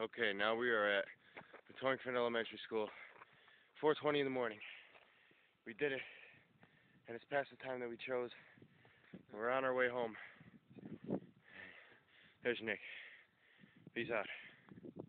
Okay, now we are at the Torrington Elementary School. 4.20 in the morning. We did it. And it's past the time that we chose. We're on our way home. There's Nick. Peace out.